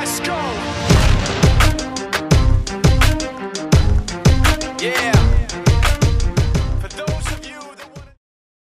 Let's go. Yeah.